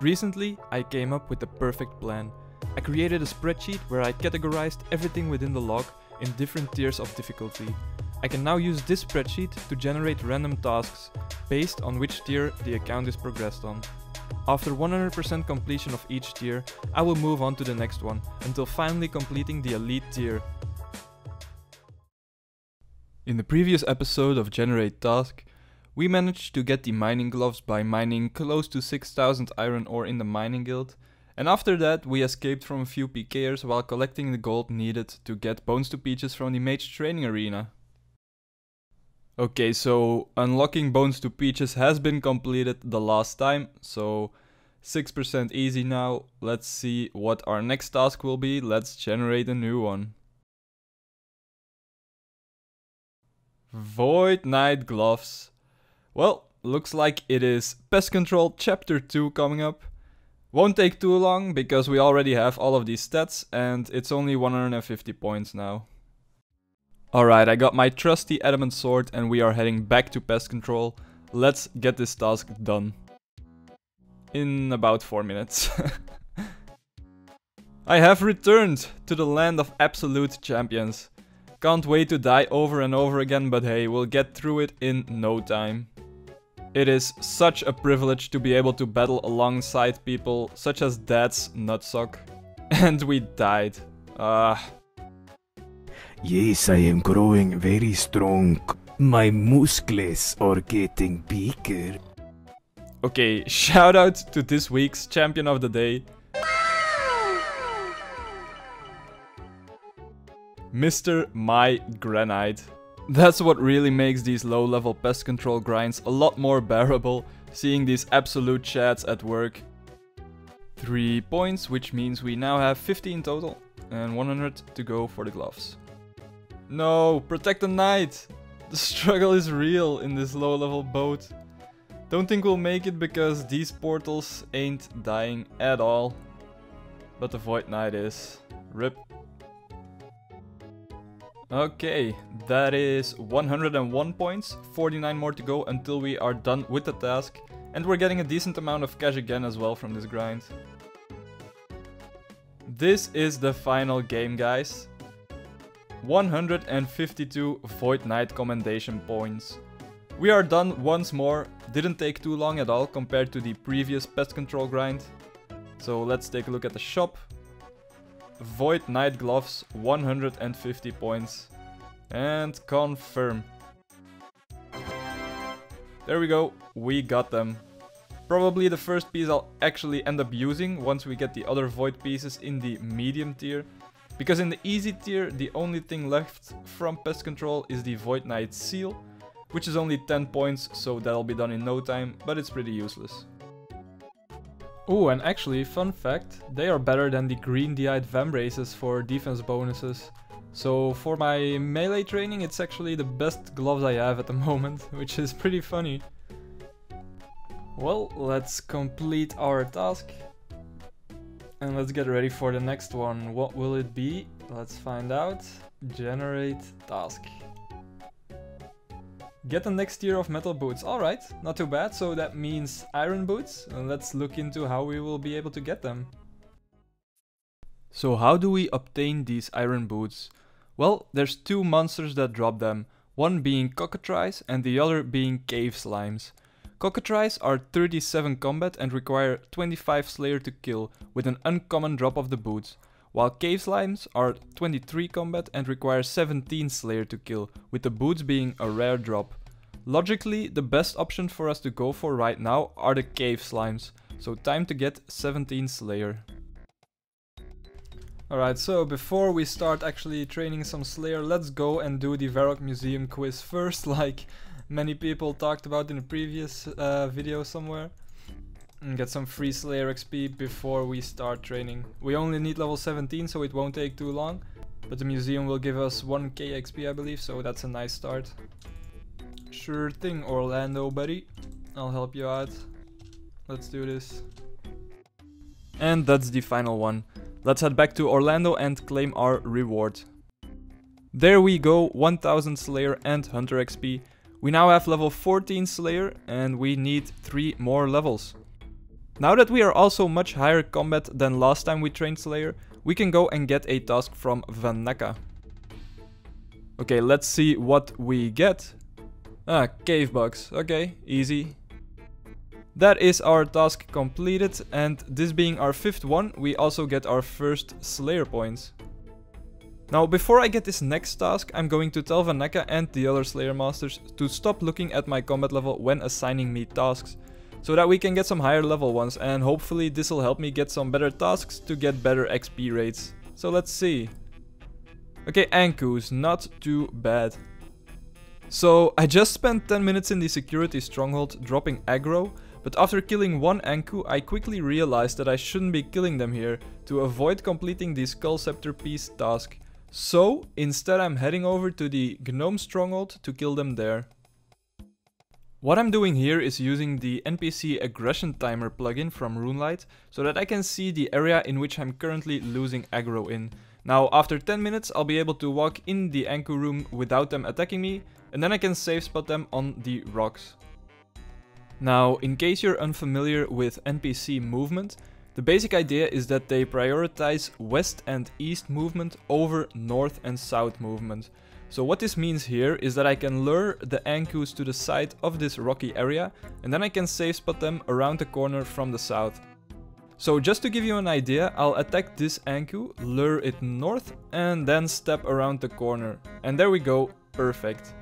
Recently, I came up with the perfect plan. I created a spreadsheet where I categorized everything within the log in different tiers of difficulty. I can now use this spreadsheet to generate random tasks based on which tier the account is progressed on. After 100% completion of each tier, I will move on to the next one until finally completing the elite tier. In the previous episode of Generate Task, we managed to get the mining gloves by mining close to 6000 iron ore in the mining guild, and after that we escaped from a few PKers while collecting the gold needed to get Bones to Peaches from the mage training arena. Okay, so unlocking Bones to Peaches has been completed the last time, so 6% easy now. Let's see what our next task will be. Let's generate a new one. Void Knight Gloves. Well, looks like it is Pest Control Chapter 2 coming up. Won't take too long because we already have all of these stats and it's only 150 points now. Alright, I got my trusty adamant sword and we are heading back to pest control. Let's get this task done. In about 4 minutes. I have returned to the land of absolute champions. Can't wait to die over and over again, but hey, we'll get through it in no time. It is such a privilege to be able to battle alongside people such as Dad's Nutsock. And we died. Ah. Uh, Yes, I am growing very strong. My muscles are getting bigger. Okay, shout out to this week's champion of the day. Mr. My Granite. That's what really makes these low level pest control grinds a lot more bearable, seeing these absolute chads at work. 3 points, which means we now have 15 total, and 100 to go for the gloves. No, protect the knight! The struggle is real in this low level boat. Don't think we'll make it because these portals ain't dying at all. But the Void Knight is. RIP. Okay, that is 101 points, 49 more to go until we are done with the task. And we're getting a decent amount of cash again as well from this grind. This is the final game guys. 152 Void Knight commendation points. We are done once more, didn't take too long at all compared to the previous pest control grind. So let's take a look at the shop. Void Knight Gloves, 150 points. And confirm. There we go, we got them. Probably the first piece I'll actually end up using once we get the other Void pieces in the medium tier. Because in the easy tier, the only thing left from pest control is the Void Knight seal, which is only 10 points, so that'll be done in no time, but it's pretty useless. Oh, and actually, fun fact, they are better than the green d'hide Vambraces for defense bonuses. So for my melee training, it's actually the best gloves I have at the moment, which is pretty funny. Well, let's complete our task. And let's get ready for the next one. What will it be? Let's find out. Generate task. Get the next tier of metal boots. Alright, not too bad. So that means iron boots. And let's look into how we will be able to get them. So how do we obtain these iron boots? Well, there's two monsters that drop them. One being cockatrice and the other being cave slimes. Cockatrice are 37 combat and require 25 slayer to kill, with an uncommon drop of the boots, while cave slimes are 23 combat and require 17 slayer to kill, with the boots being a rare drop. Logically, the best option for us to go for right now are the cave slimes, so time to get 17 slayer. Alright, so before we start actually training some Slayer, let's go and do the Varrock Museum quiz first, like many people talked about in a previous uh, video somewhere. And get some free Slayer XP before we start training. We only need level 17 so it won't take too long. But the museum will give us 1k XP I believe, so that's a nice start. Sure thing Orlando buddy. I'll help you out. Let's do this. And that's the final one. Let's head back to Orlando and claim our reward. There we go, 1000 Slayer and Hunter XP. We now have level 14 Slayer and we need 3 more levels. Now that we are also much higher combat than last time we trained Slayer, we can go and get a task from Vannaka. Okay, let's see what we get. Ah, cave bugs. Okay, easy. That is our task completed and this being our fifth one, we also get our first Slayer points. Now before I get this next task, I'm going to tell Vannaka and the other Slayer Masters to stop looking at my combat level when assigning me tasks. So that we can get some higher level ones and hopefully this will help me get some better tasks to get better XP rates. So let's see. Okay, Ankous, not too bad. So I just spent 10 minutes in the security stronghold dropping aggro, but after killing one Ankou, I quickly realized that I shouldn't be killing them here to avoid completing the Skull Scepter piece task. So, instead I'm heading over to the Gnome Stronghold to kill them there. What I'm doing here is using the NPC Aggression Timer plugin from RuneLite, so that I can see the area in which I'm currently losing aggro in. Now, after 10 minutes, I'll be able to walk in the Ankou room without them attacking me, and then I can safe spot them on the rocks. Now, in case you're unfamiliar with NPC movement, the basic idea is that they prioritize west and east movement over north and south movement. So what this means here is that I can lure the Ankous to the side of this rocky area and then I can safe spot them around the corner from the south. So just to give you an idea, I'll attack this Ankou, lure it north and then step around the corner. And there we go, perfect.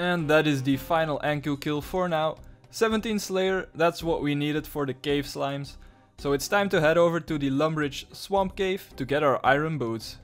And that is the final Ankou kill for now. 17 Slayer, that's what we needed for the cave slimes. So it's time to head over to the Lumbridge Swamp Cave to get our iron boots.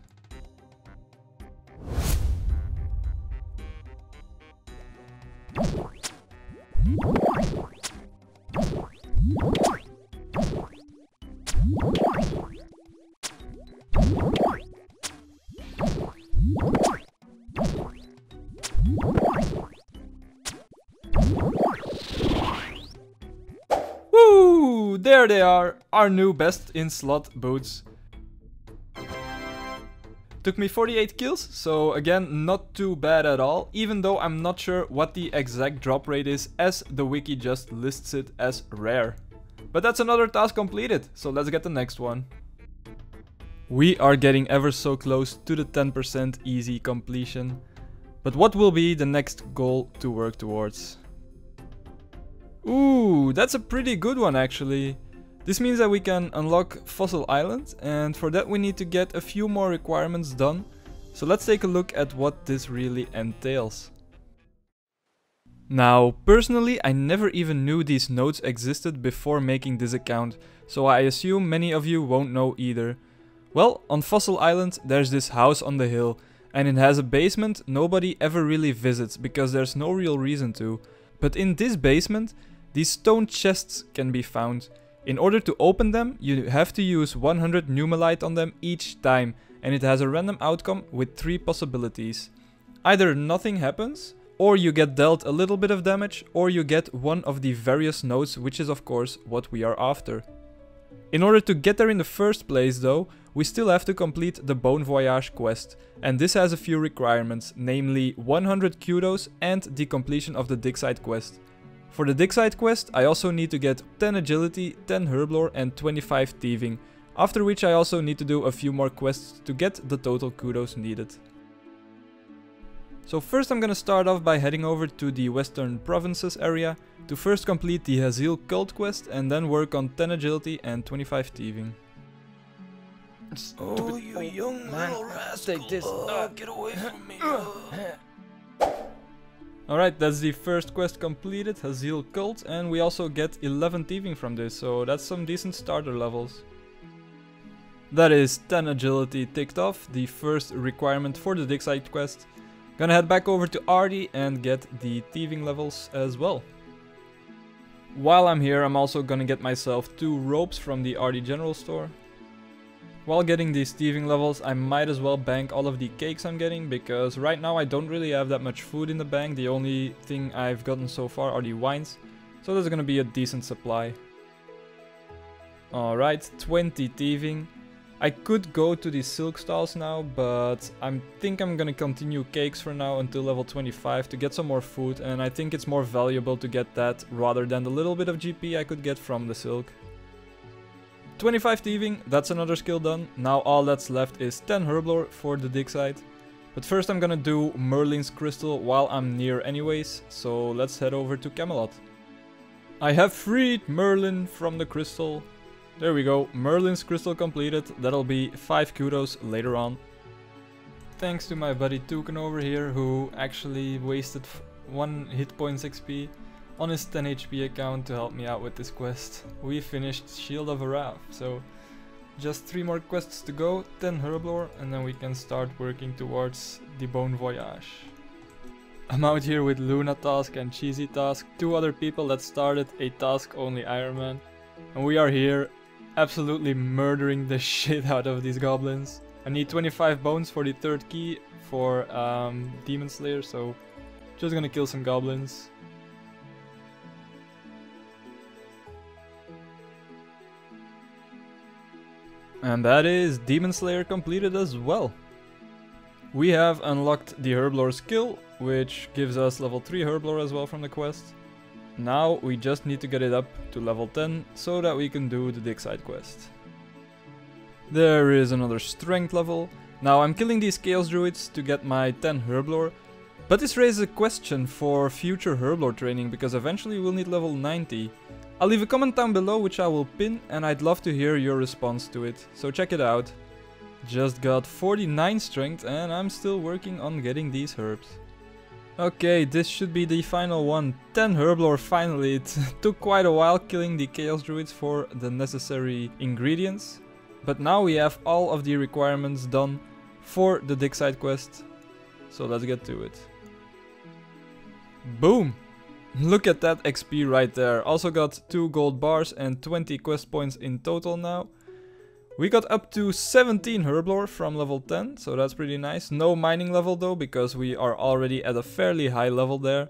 There they are, our new best in slot boots. Took me 48 kills, so again not too bad at all, even though I'm not sure what the exact drop rate is as the wiki just lists it as rare. But that's another task completed, so let's get the next one. We are getting ever so close to the 10% easy completion. But what will be the next goal to work towards? Ooh, that's a pretty good one actually. This means that we can unlock Fossil Island and for that we need to get a few more requirements done. So let's take a look at what this really entails. Now, personally I never even knew these notes existed before making this account, so I assume many of you won't know either. Well, on Fossil Island there's this house on the hill and it has a basement nobody ever really visits because there's no real reason to. But in this basement these stone chests can be found. In order to open them, you have to use 100 Numulite on them each time, and it has a random outcome with 3 possibilities. Either nothing happens, or you get dealt a little bit of damage, or you get one of the various notes, which is of course what we are after. In order to get there in the first place though, we still have to complete the Bone Voyage quest, and this has a few requirements, namely 100 kudos and the completion of the dig site quest. For the dig site quest, I also need to get 10 agility, 10 herblore and 25 thieving, after which I also need to do a few more quests to get the total kudos needed. So first I'm gonna start off by heading over to the western provinces area to first complete the Hazeel cult quest and then work on 10 agility and 25 thieving. Oh, you young little rascal. Take this. Oh, get away from me. Uh, uh, Alright, that's the first quest completed, Hazeel Cult, and we also get 11 thieving from this, so that's some decent starter levels. That is 10 agility ticked off, the first requirement for the dig quest. Gonna head back over to Ardy and get the thieving levels as well. While I'm here, I'm also gonna get myself two ropes from the Ardy General Store. While getting these thieving levels, I might as well bank all of the cakes I'm getting, because right now I don't really have that much food in the bank, the only thing I've gotten so far are the wines, so there's gonna be a decent supply. Alright, 20 thieving. I could go to the silk stalls now, but I think I'm gonna continue cakes for now until level 25 to get some more food, and I think it's more valuable to get that rather than the little bit of GP I could get from the silk. 25 thieving, that's another skill done. Now all that's left is 10 herblore for the dig site. But first I'm gonna do Merlin's crystal while I'm near anyways, so let's head over to Camelot. I have freed Merlin from the crystal. There we go, Merlin's crystal completed, that'll be 5 kudos later on. Thanks to my buddy Toucan over here who actually wasted 1 hit points XP on his 10 HP account to help me out with this quest. We finished Shield of Arrav, so just 3 more quests to go, 10 Herblore, and then we can start working towards the Bone Voyage. I'm out here with Luna Task and Cheesy Task, two other people that started a task only Ironman. And we are here absolutely murdering the shit out of these goblins. I need 25 bones for the third key for um, Demon Slayer, so just gonna kill some goblins. And that is Demon Slayer completed as well. We have unlocked the Herblore skill, which gives us level 3 Herblore as well from the quest. Now we just need to get it up to level 10 so that we can do the dig site quest. There is another strength level. Now I'm killing these chaos druids to get my 10 Herblore, but this raises a question for future Herblore training because eventually we'll need level 90 I'll leave a comment down below which I will pin and I'd love to hear your response to it, so check it out. Just got 49 strength and I'm still working on getting these herbs. Okay, this should be the final one. 10 herblore finally. It took quite a while killing the chaos druids for the necessary ingredients. But now we have all of the requirements done for the dig site quest. So let's get to it. Boom! Look at that XP right there. Also got 2 gold bars and 20 quest points in total now. We got up to 17 herblore from level 10, so that's pretty nice. No mining level though, because we are already at a fairly high level there.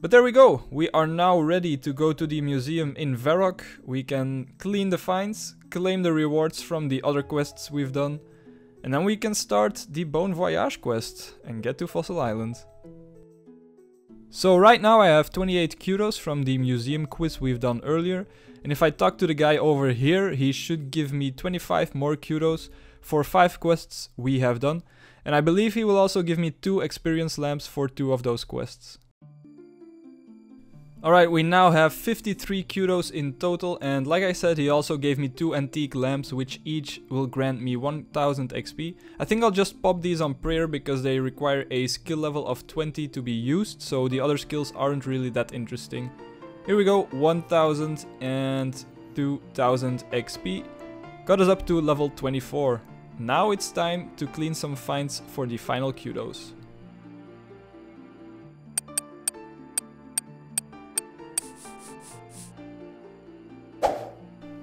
But there we go, we are now ready to go to the museum in Varrock. We can clean the finds, claim the rewards from the other quests we've done. And then we can start the Bone Voyage quest and get to Fossil Island. So right now I have 28 kudos from the museum quiz we've done earlier. And if I talk to the guy over here, he should give me 25 more kudos for 5 quests we have done. And I believe he will also give me 2 experience lamps for 2 of those quests. Alright, we now have 53 kudos in total and like I said he also gave me 2 antique lamps which each will grant me 1000 XP. I think I'll just pop these on prayer because they require a skill level of 20 to be used so the other skills aren't really that interesting. Here we go, 1000 and 2000 XP. Got us up to level 24. Now it's time to clean some finds for the final kudos.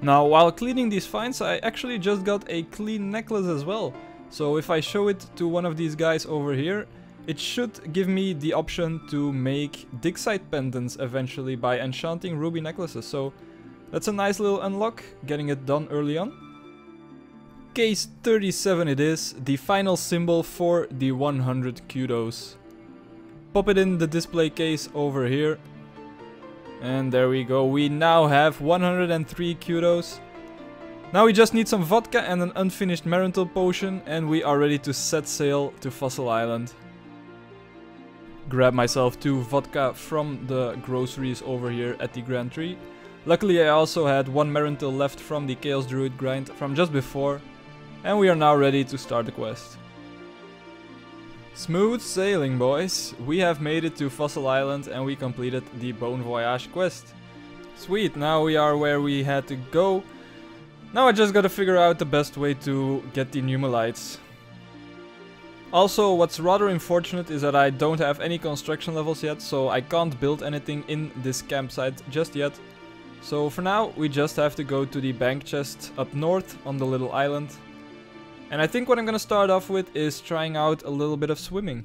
Now, while cleaning these finds, I actually just got a clean necklace as well. So if I show it to one of these guys over here, it should give me the option to make dig site pendants eventually by enchanting ruby necklaces. So that's a nice little unlock, getting it done early on. Case 37 it is, the final symbol for the 100 kudos. Pop it in the display case over here and there we go. We now have 103 kudos. Now we just need some vodka and an unfinished Marrentill potion and we are ready to set sail to Fossil Island. Grab myself two vodka from the groceries over here at the Grand Tree. Luckily I also had one Marrentill left from the Chaos Druid grind from just before. And we are now ready to start the quest. Smooth sailing, boys. We have made it to Fossil Island and we completed the Bone Voyage quest. Sweet, now we are where we had to go. Now I just gotta figure out the best way to get the Numulites. Also, what's rather unfortunate is that I don't have any construction levels yet, so I can't build anything in this campsite just yet. So for now, we just have to go to the bank chest up north on the little island and I think what I'm gonna start off with is trying out a little bit of swimming.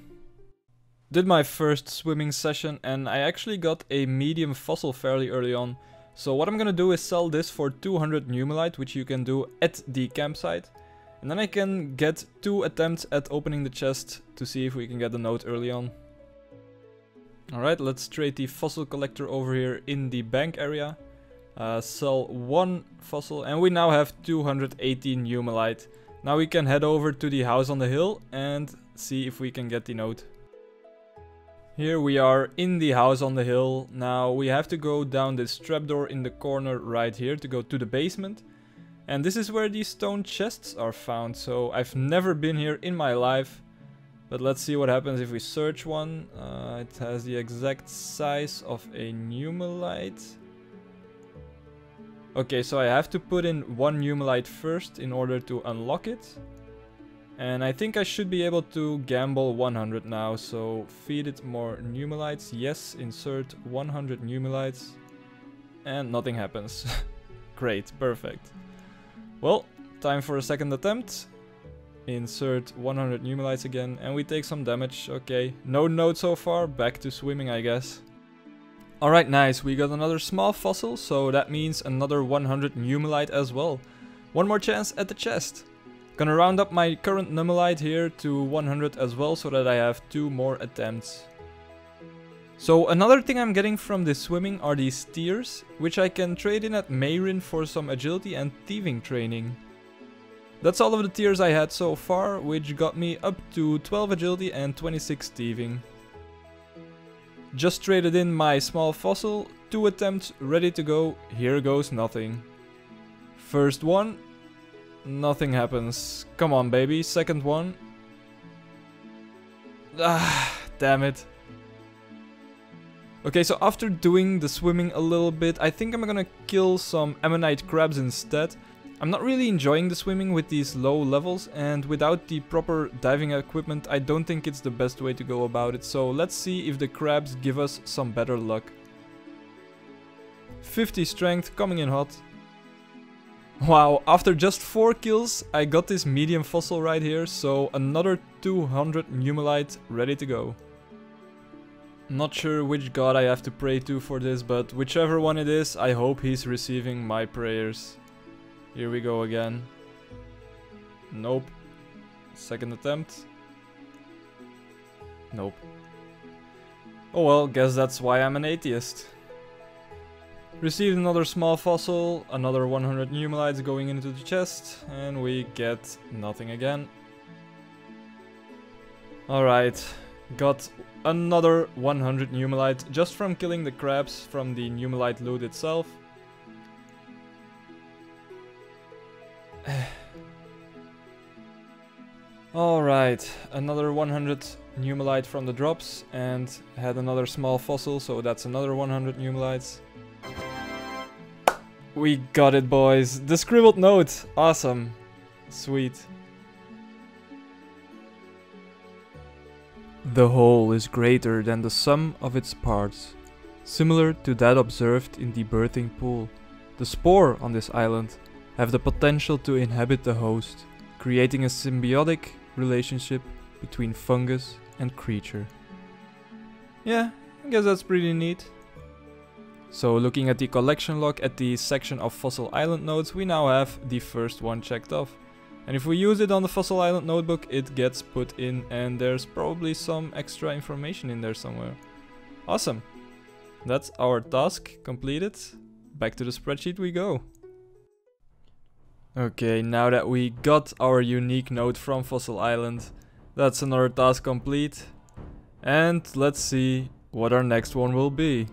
Did my first swimming session and I actually got a medium fossil fairly early on. So what I'm gonna do is sell this for 200 Numulite, which you can do at the campsite. And then I can get two attempts at opening the chest to see if we can get a note early on. Alright, let's trade the fossil collector over here in the bank area. Uh, sell one fossil and we now have 218 Numulite. Now we can head over to the house on the hill and see if we can get the note. Here we are in the house on the hill. Now we have to go down this trapdoor in the corner right here to go to the basement. And this is where these stone chests are found. So I've never been here in my life. But let's see what happens if we search one. Uh, it has the exact size of a Numulite. Okay, so I have to put in one Numulite first in order to unlock it. And I think I should be able to gamble 100 now, so feed it more Numulites. Yes, insert 100 Numulites. And nothing happens. Great, perfect. Well, time for a second attempt. Insert 100 Numulites again, and we take some damage. Okay, no note so far, back to swimming I guess. Alright, nice, we got another small fossil, so that means another 100 Numulite as well. One more chance at the chest. Gonna round up my current Numulite here to 100 as well so that I have two more attempts. So another thing I'm getting from this swimming are these tears, which I can trade in at Mairin for some agility and thieving training. That's all of the tears I had so far, which got me up to 12 agility and 26 thieving. Just traded in my small fossil, two attempts ready to go, here goes nothing. First one, Nothing happens. Come on, baby. Second one. Ah, damn it. Okay, so after doing the swimming a little bit, I think I'm gonna kill some ammonite crabs instead. I'm not really enjoying the swimming with these low levels, and without the proper diving equipment, I don't think it's the best way to go about it. So let's see if the crabs give us some better luck. 50 strength, coming in hot. Wow, after just 4 kills, I got this medium fossil right here, so another 200 Numulite ready to go. Not sure which god I have to pray to for this, but whichever one it is, I hope he's receiving my prayers. Here we go again. Nope. Second attempt. Nope. Oh well, guess that's why I'm an atheist. Received another small fossil, another 100 Numulites going into the chest, and we get nothing again. Alright, got another 100 Numulite just from killing the crabs from the Numulite loot itself. Alright, another 100 Numulite from the drops and had another small fossil, so that's another 100 Numulites. We got it, boys. The scribbled note. Awesome. Sweet. The whole is greater than the sum of its parts. Similar to that observed in the birthing pool, the spore on this island have the potential to inhabit the host, creating a symbiotic relationship between fungus and creature. Yeah, I guess that's pretty neat. So looking at the collection log at the section of Fossil Island notes, we now have the first one checked off. And if we use it on the Fossil Island notebook, it gets put in and there's probably some extra information in there somewhere. Awesome. That's our task completed. Back to the spreadsheet we go. Okay, now that we got our unique note from Fossil Island, that's another task complete. And let's see what our next one will be.